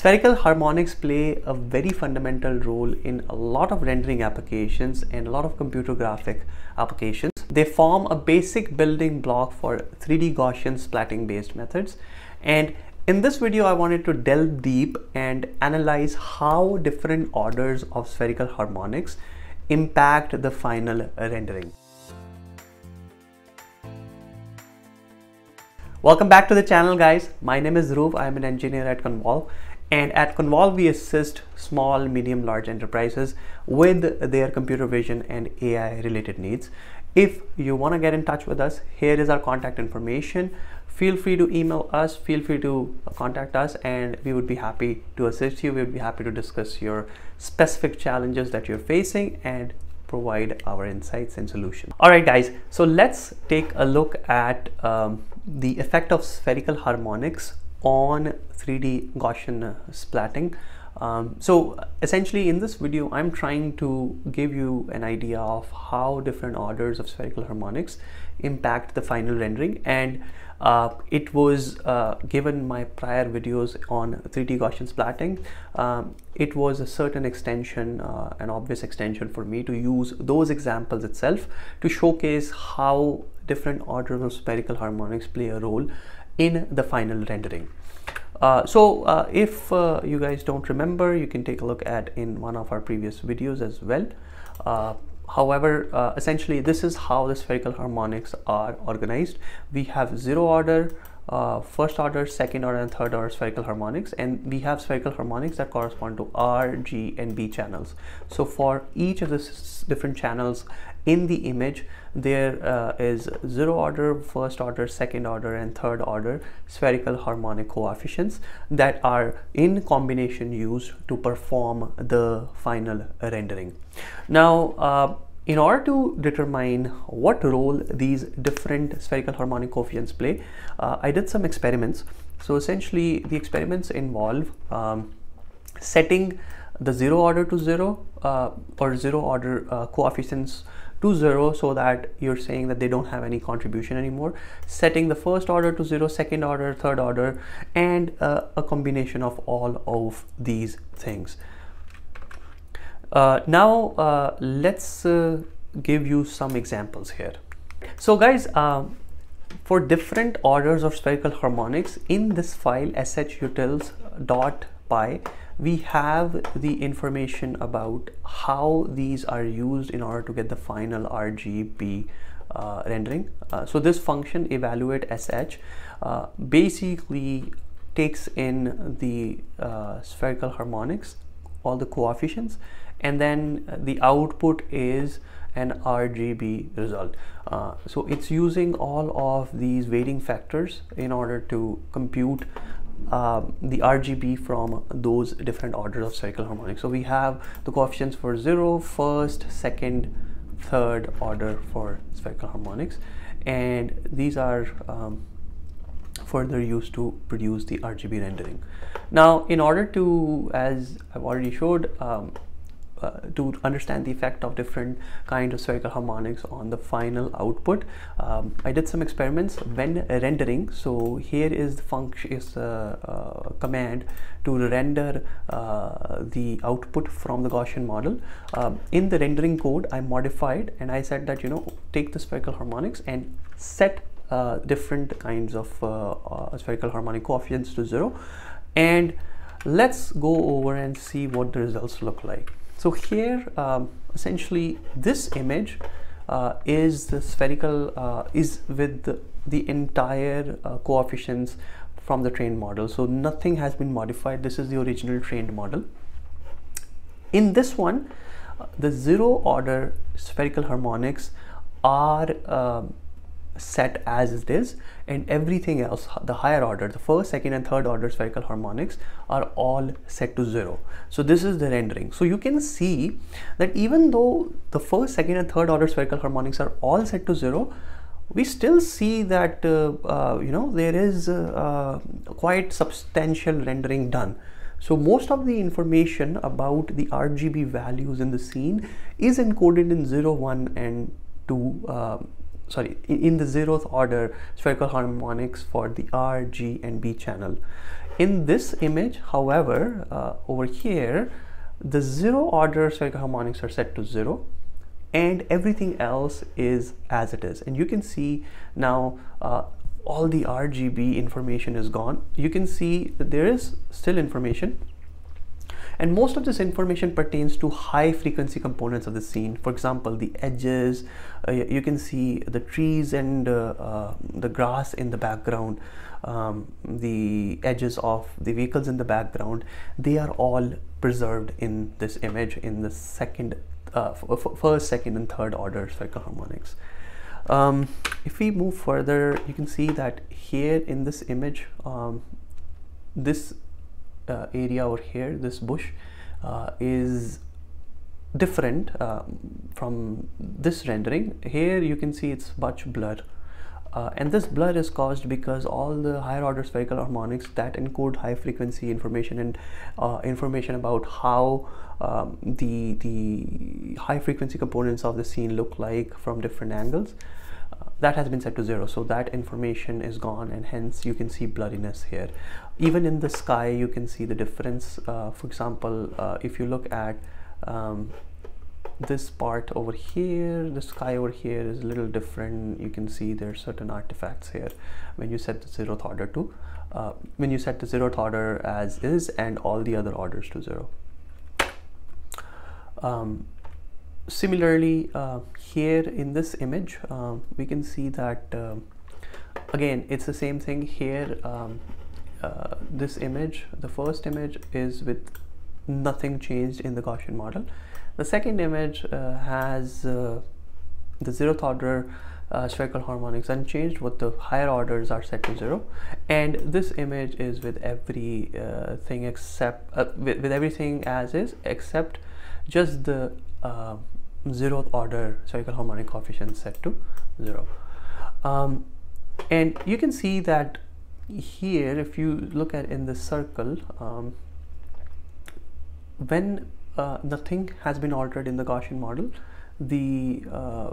Spherical harmonics play a very fundamental role in a lot of rendering applications and a lot of computer graphic applications. They form a basic building block for 3D Gaussian splatting based methods. And in this video, I wanted to delve deep and analyze how different orders of spherical harmonics impact the final rendering. Welcome back to the channel guys. My name is Dhruv. I am an engineer at Convolve and at Convolve, we assist small, medium, large enterprises with their computer vision and AI related needs. If you want to get in touch with us, here is our contact information. Feel free to email us, feel free to contact us, and we would be happy to assist you. We would be happy to discuss your specific challenges that you're facing and provide our insights and solutions. All right, guys, so let's take a look at um, the effect of spherical harmonics on 3D Gaussian splatting. Um, so essentially in this video, I'm trying to give you an idea of how different orders of spherical harmonics impact the final rendering and uh, it was uh, given my prior videos on 3D Gaussian splatting. Um, it was a certain extension, uh, an obvious extension for me to use those examples itself to showcase how different orders of spherical harmonics play a role in the final rendering. Uh, so uh, if uh, you guys don't remember, you can take a look at in one of our previous videos as well. Uh, however, uh, essentially this is how the spherical harmonics are organized. We have zero order, uh, first order, second order and third order spherical harmonics and we have spherical harmonics that correspond to R, G and B channels. So for each of the different channels in the image there uh, is zero order first order second order and third order spherical harmonic coefficients that are in combination used to perform the final rendering now uh, in order to determine what role these different spherical harmonic coefficients play uh, i did some experiments. So essentially the experiments involve um, setting the zero order to zero uh, or zero order uh, coefficients to zero so that you're saying that they don't have any contribution anymore. Setting the first order to zero second order third order and uh, a combination of all of these things uh, now uh, let's uh, give you some examples here so guys um, for different orders of spherical harmonics in this file shutils.py we have the information about how these are used in order to get the final RGB uh, rendering. Uh, so this function evaluate sh uh, basically takes in the spherical harmonics, all the coefficients, and then the output is an RGB result. Uh, so it's using all of these weighting factors in order to compute um, the RGB from those different orders of spherical harmonics. So we have the coefficients for zero, first, second, third order for spherical harmonics, and these are um, further used to produce the RGB rendering. Now, in order to, as I've already showed, um, uh, to understand the effect of different kind of spherical harmonics on the final output. Um, I did some experiments when rendering. So here is the function is a uh, command to render uh, the output from the Gaussian model. Um, in the rendering code, I modified and I said that you know take the spherical harmonics and set uh, different kinds of uh, uh, spherical harmonic coefficients to zero and let's go over and see what the results look like so here, um, essentially, this image uh, is the spherical is with the, the entire coefficients from the trained model. So nothing has been modified. This is the original trained model. In this one, the zero order spherical harmonics are um, set as it is and everything else the higher order the first second and third order spherical harmonics are all set to zero. So this is the rendering. So you can see that even though the first second and third order spherical harmonics are all set to zero we still see that uh, uh, you know there is uh, quite substantial rendering done. So most of the information about the RGB values in the scene is encoded in 0, 1 and 2 sorry in the zeroth order spherical harmonics for the R, G and B channel. in this image, however, uh, over here, the zero order spherical harmonics are set to zero and everything else is as it is. And you can see now uh, all the RGB information is gone. You can see that there is still information and most of this information pertains to high frequency components of the scene. For example, the edges, uh, you can see the trees and uh, uh, the grass in the background, um, the edges of the vehicles in the background, they are all preserved in this image in the second, uh, first, second and third order spherical harmonics. Um, if we move further, you can see that here in this image, um, this uh, area over here, this bush, uh, is different uh, from this rendering. Here you can see it's much blur. Uh, and this blur is caused because all the higher order spherical harmonics that encode high frequency information and uh, information about how um, the the high frequency components of the scene look like from different angles that has been set to zero. So that information is gone and hence you can see bloodiness here. Even in the sky you can see the difference. Uh, for example uh, if you look at um, this part over here the sky over here is a little different. You can see there are certain artifacts here. When you set the zeroth order to uh, when you set the zeroth order as is and all the other orders to zero. Um, similarly uh, here in this image uh, we can see that uh, again it's the same thing here. Um, uh, this image the first image is with nothing changed in the Gaussian model. The second image uh, has uh, the zeroth order spherical harmonics unchanged but the higher orders are set to zero. And this image is with every thing except with, with, everything as is except just the zeroth order spherical harmonic coefficient set to zero. Um, and you can see that here, if you look at in the circle, um, when uh, nothing has been altered in the Gaussian model, the uh,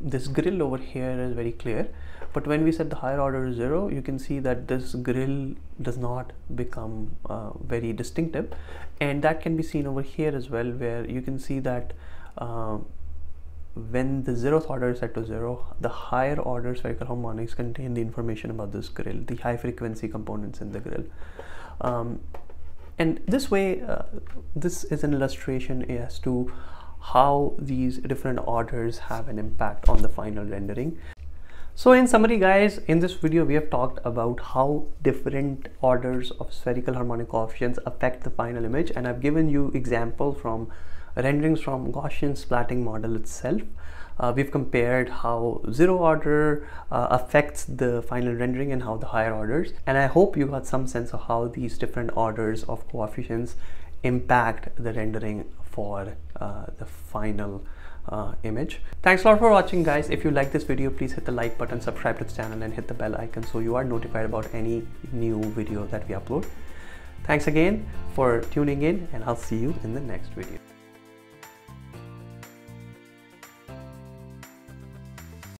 this grill over here is very clear but when we set the higher order to zero you can see that this grill does not become uh, very distinctive and that can be seen over here as well where you can see that uh, when the zeroth order is set to zero, the higher order spherical harmonics contain the information about this grill, the high frequency components in the grill. Um, and this way, uh, this is an illustration as to how these different orders have an impact on the final rendering. So in summary guys, in this video we have talked about how different orders of spherical harmonic coefficients affect the final image and I've given you example from renderings from Gaussian splatting model itself. Uh, we've compared how zero order uh, affects the final rendering and how the higher orders. And I hope you got some sense of how these different orders of coefficients impact the rendering for the final uh, image. Thanks a lot for watching guys. If you like this video, please hit the like button, subscribe to the channel and hit the bell icon so you are notified about any new video that we upload. Thanks again for tuning in and I'll see you in the next video.